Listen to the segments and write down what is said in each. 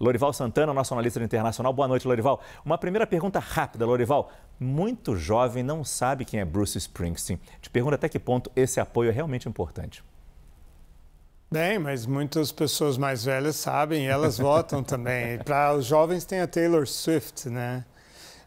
Lorival Santana, nosso analista internacional. Boa noite, Lorival. Uma primeira pergunta rápida, Lorival. Muito jovem não sabe quem é Bruce Springsteen. Te pergunto até que ponto esse apoio é realmente importante. Bem, mas muitas pessoas mais velhas sabem e elas votam também. Para os jovens tem a Taylor Swift, né?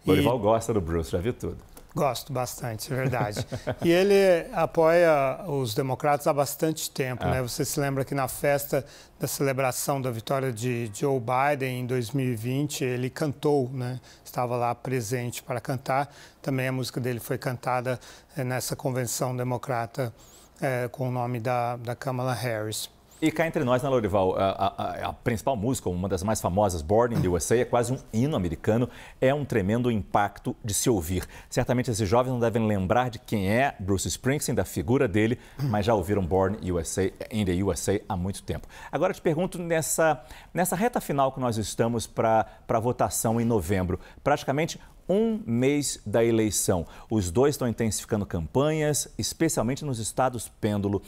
Lorival e... gosta do Bruce, já viu tudo. Gosto bastante, é verdade. e ele apoia os democratas há bastante tempo, né? Você se lembra que na festa da celebração da vitória de Joe Biden em 2020, ele cantou, né? Estava lá presente para cantar. Também a música dele foi cantada eh, nessa convenção democrata é, com o nome da, da Kamala Harris. E cá entre nós, né, Lorival, a, a, a, principal música, uma das mais famosas, Born in the USA, é quase um hino americano, é um tremendo impacto de se ouvir. Certamente esses jovens não devem lembrar de quem é Bruce Springsteen, da figura dele, mas já ouviram Born USA, in the USA há muito tempo. Agora te pergunto, nessa, nessa reta final que nós estamos para a votação em novembro, praticamente um mês da eleição, os dois estão intensificando campanhas, especialmente nos estados pêndulo.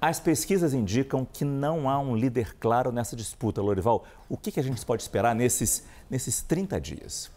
As pesquisas indicam que não há um líder claro nessa disputa. Lorival, o que, a gente pode esperar nesses, nesses 30 dias?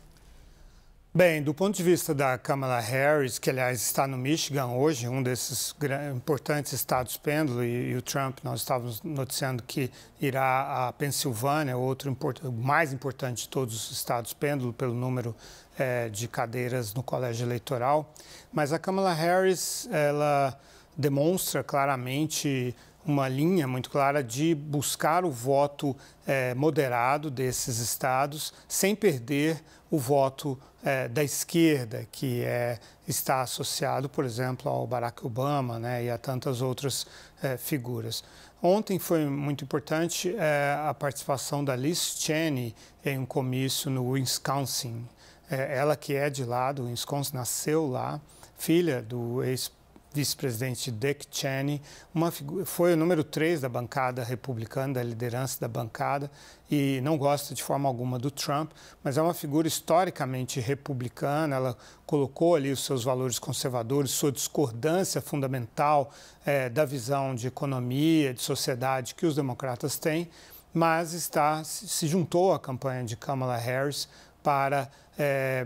Bem, do ponto de vista da Kamala Harris, que aliás está no Michigan hoje, um desses importantes estados pêndulo, e, e, o Trump, nós estávamos noticiando que irá a Pensilvânia, outro import, mais importante de todos os estados pêndulo, pelo número é, de cadeiras no colégio eleitoral. Mas a Kamala Harris, ela demonstra claramente uma linha muito clara de buscar o voto é, moderado desses estados, sem perder o voto é, da esquerda, que é, está associado, por exemplo, ao Barack Obama né, e a tantas outras é, figuras. Ontem foi muito importante a participação da Liz Cheney em um comício no Wisconsin. ela que é de lá, do Wisconsin, nasceu lá, filha do ex vice-presidente Dick Cheney, uma foi o número 3 da bancada republicana, da liderança da bancada, e não gosta de forma alguma do Trump, mas é uma figura historicamente republicana, ela colocou ali os seus valores conservadores, sua discordância fundamental é, da visão de economia, de sociedade que os democratas têm, mas está se juntou à campanha de Kamala Harris para é,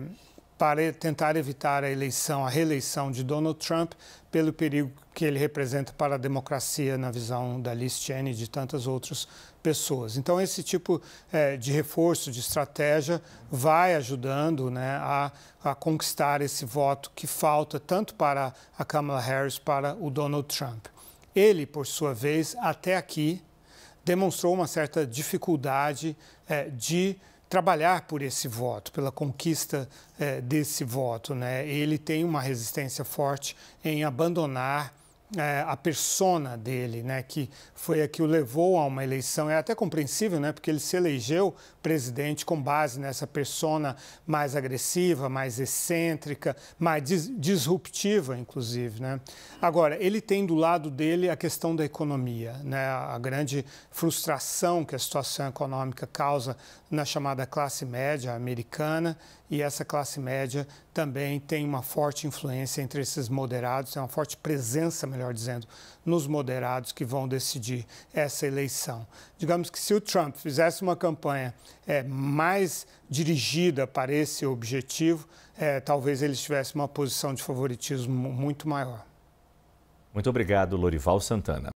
para tentar evitar a eleição, a reeleição de Donald Trump, pelo perigo que ele representa para a democracia na visão da Liz Cheney e de tantas outras pessoas. Então, esse tipo é, de reforço, de estratégia, vai ajudando né, a, a, conquistar esse voto que falta tanto para a Kamala Harris, para o Donald Trump. Ele, por sua vez, até aqui, demonstrou uma certa dificuldade é, de trabalhar por esse voto, pela conquista é, desse voto. Né? Ele tem uma resistência forte em abandonar é, a persona dele, né, que foi a que o levou a uma eleição. É até compreensível, né, porque ele se elegeu presidente com base nessa persona mais agressiva, mais excêntrica, mais dis disruptiva, inclusive. Né. Agora, ele tem do lado dele a questão da economia, né, a grande frustração que a situação econômica causa na chamada classe média americana e essa classe média também tem uma forte influência entre esses moderados, tem uma forte presença, melhor dizendo, nos moderados que vão decidir essa eleição. Digamos que se o Trump fizesse uma campanha é, mais dirigida para esse objetivo, é, talvez ele tivesse uma posição de favoritismo muito maior. Muito obrigado, Lorival Santana.